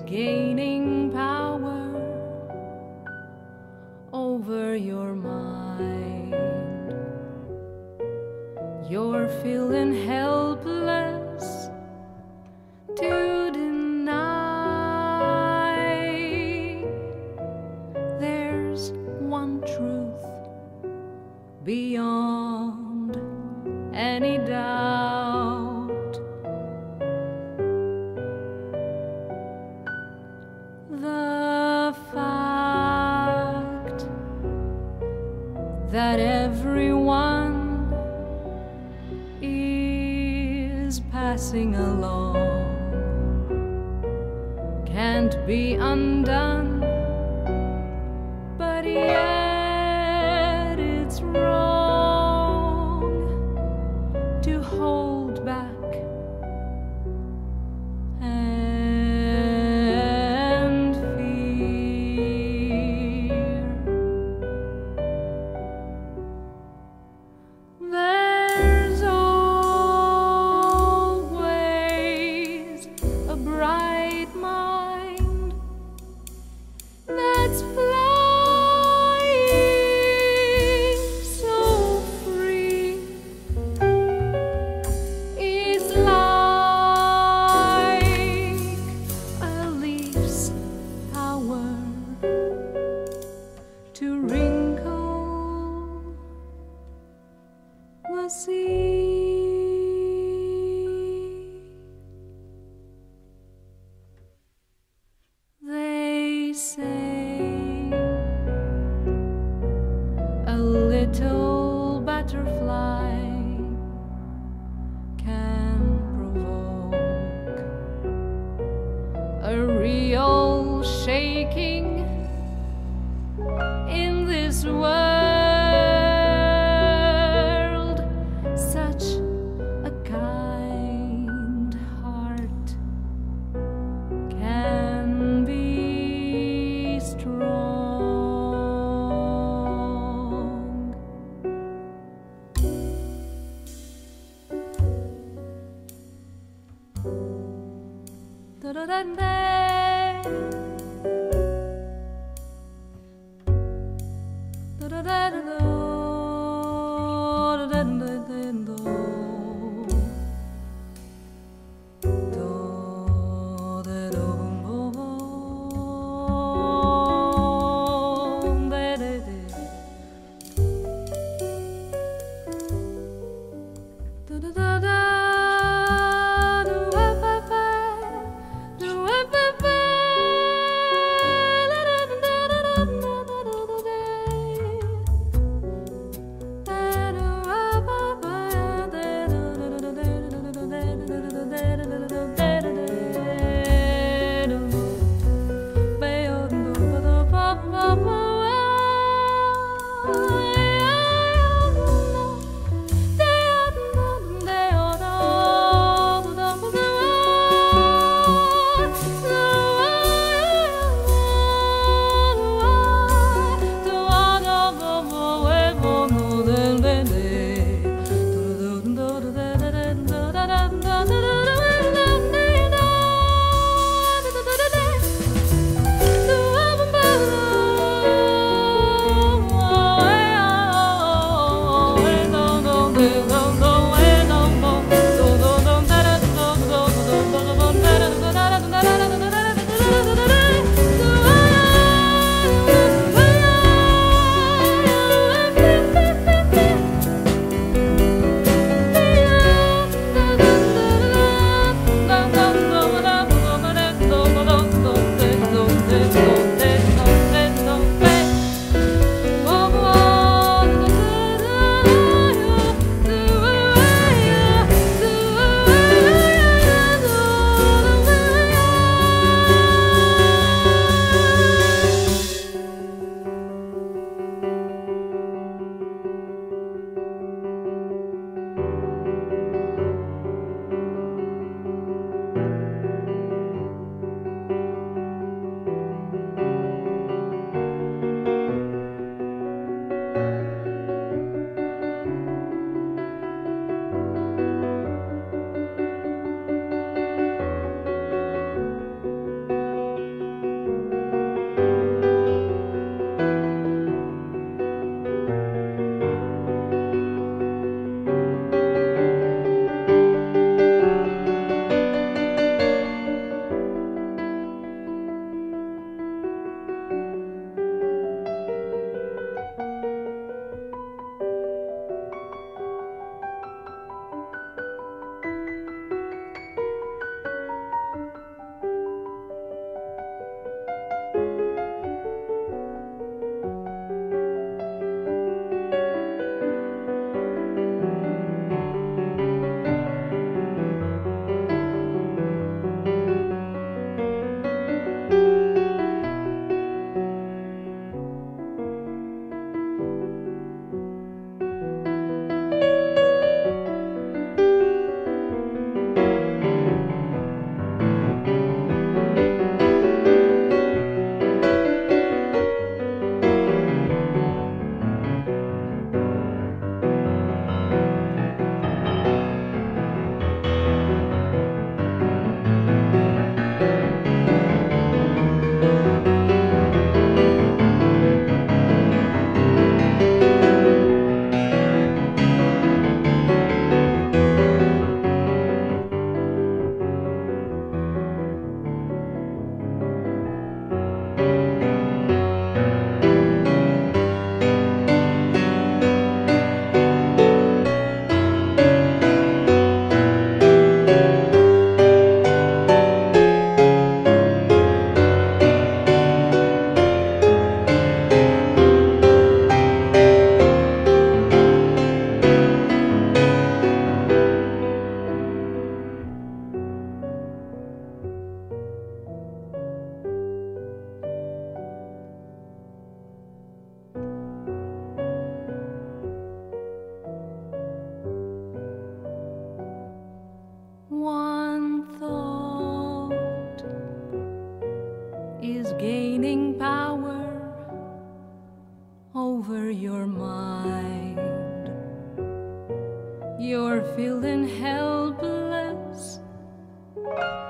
gaining. that everyone is passing along can't be undone, but yet. Da-da-da-da.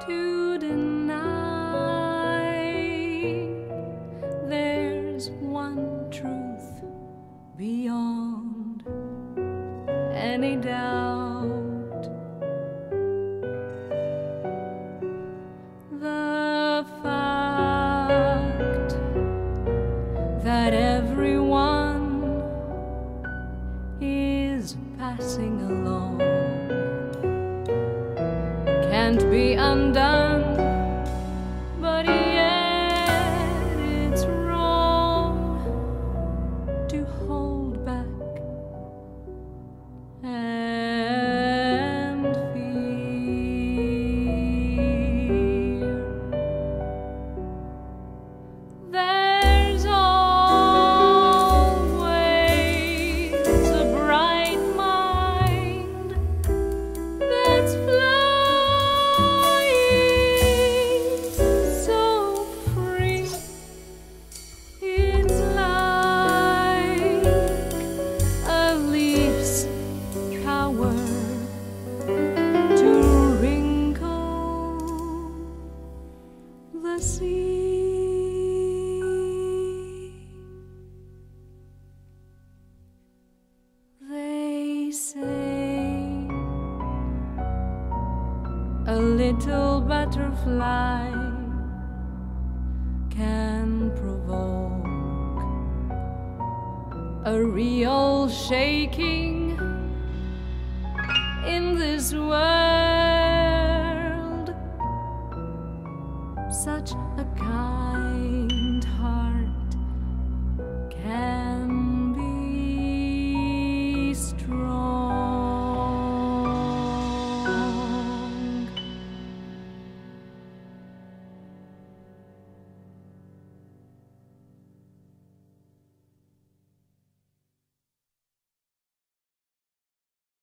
to be undone. A little butterfly can provoke a real shaking in this world. such a kind.